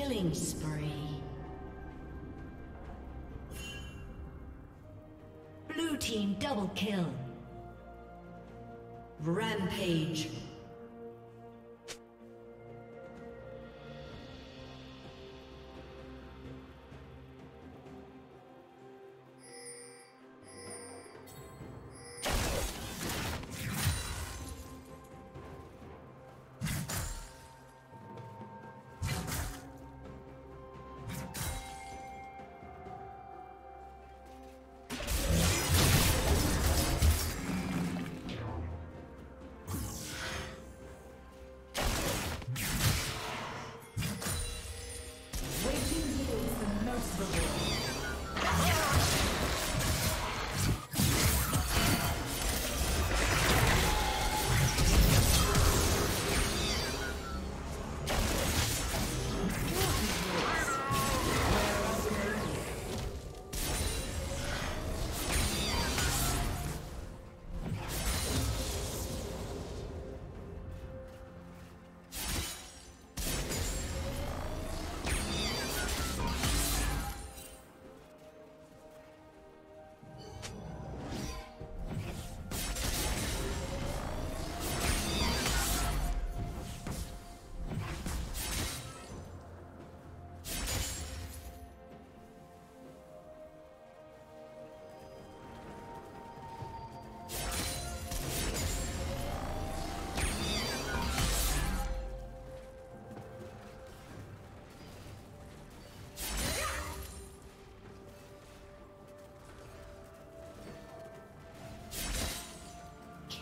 Killing spree. Blue team double kill. Rampage.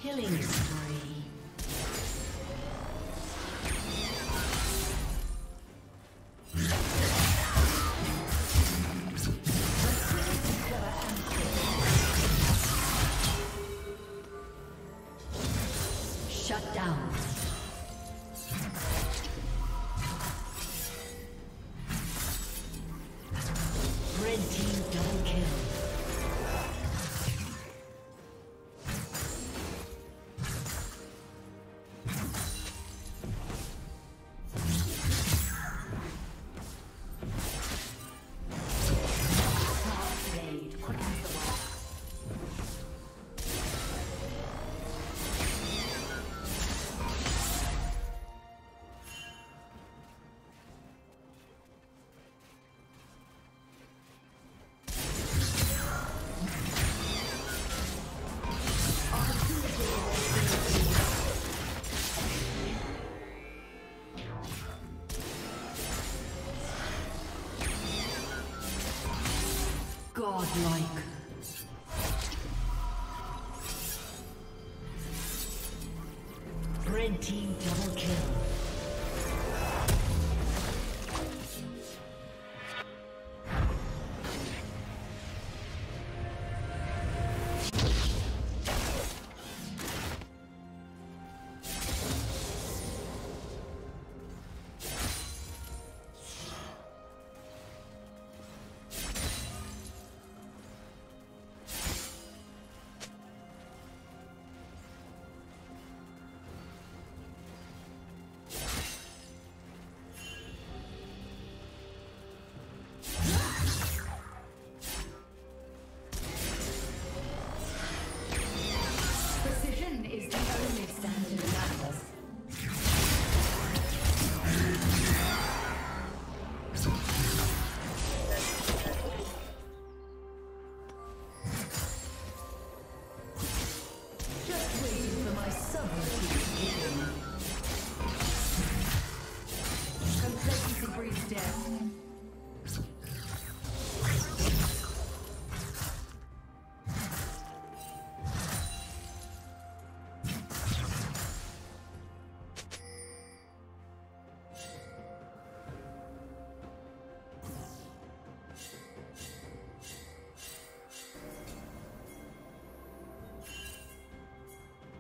Killing spree. Godlike.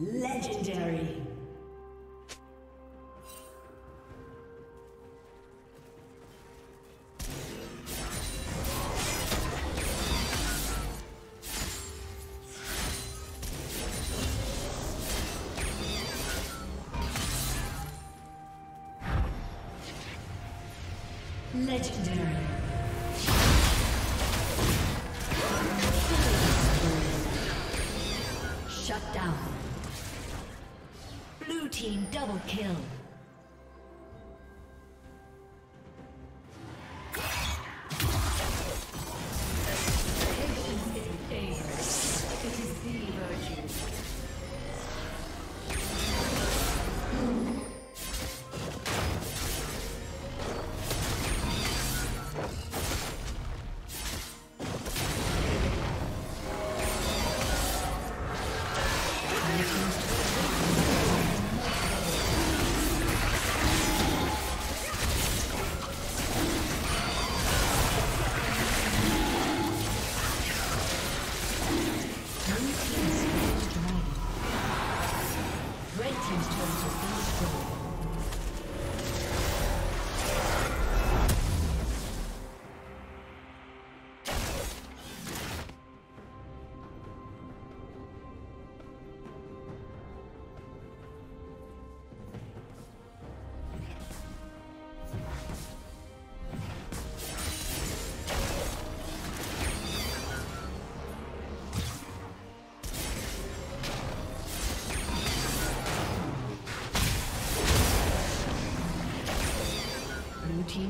Legendary.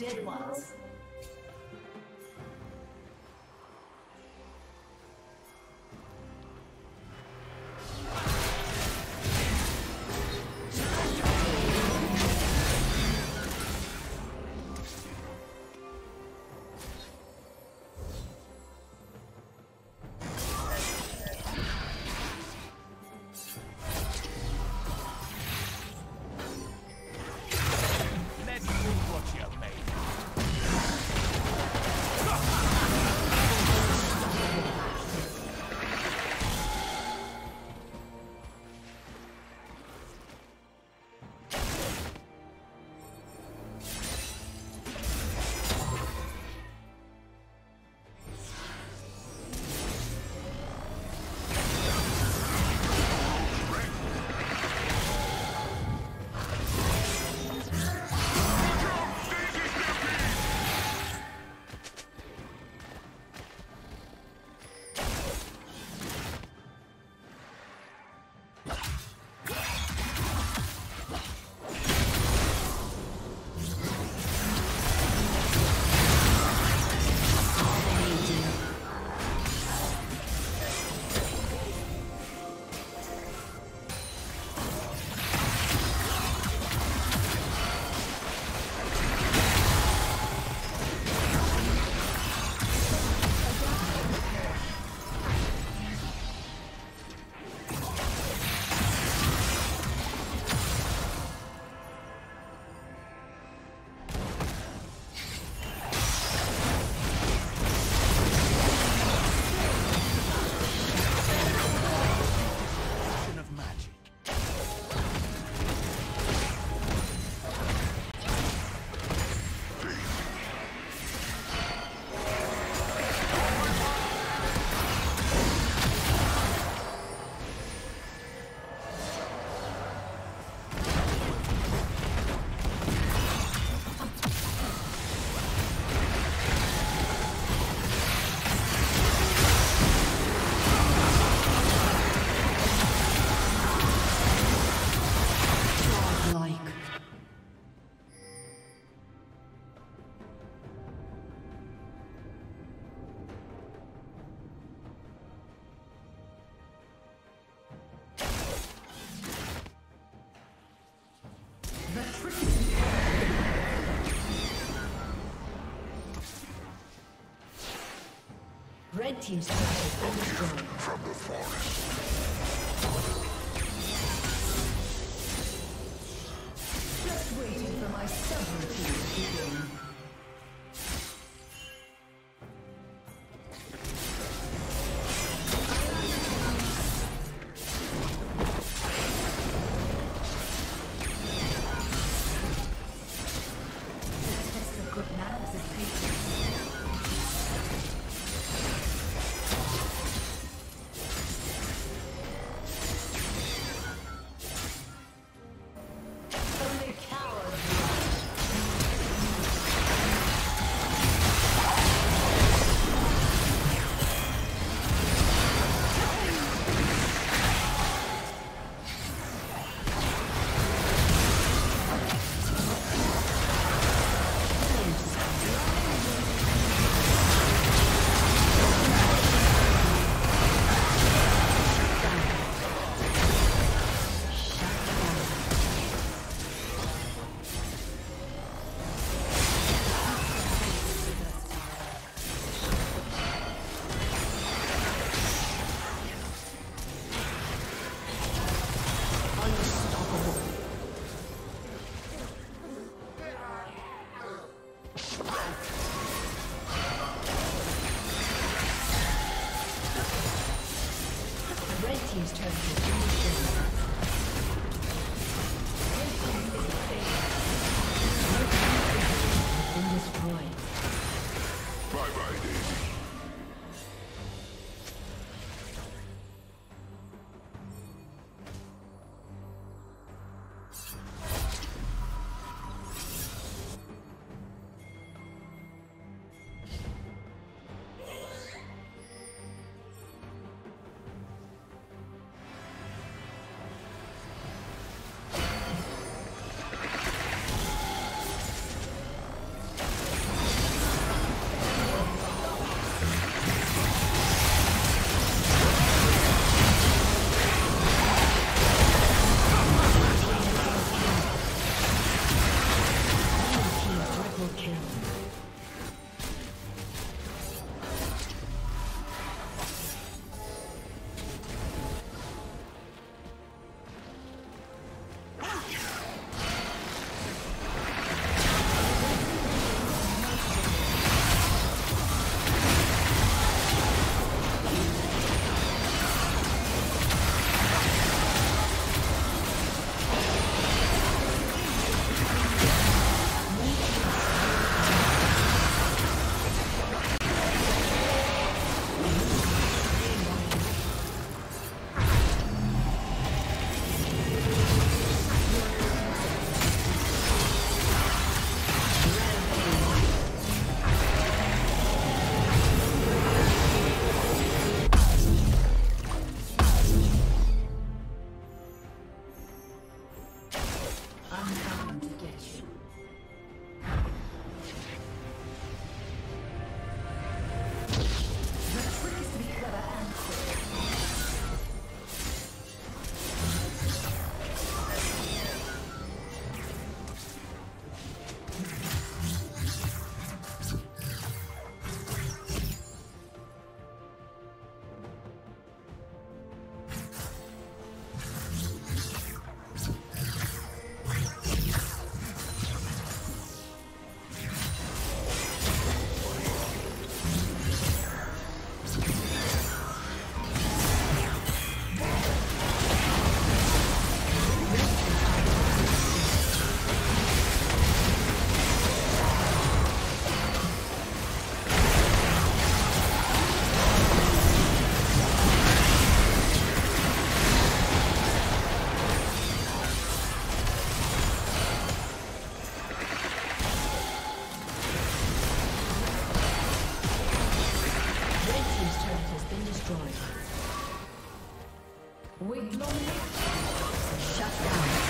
Dead ones. Red Team's turret has been. From the forest. Just waiting. by subroutine begin. Shut down.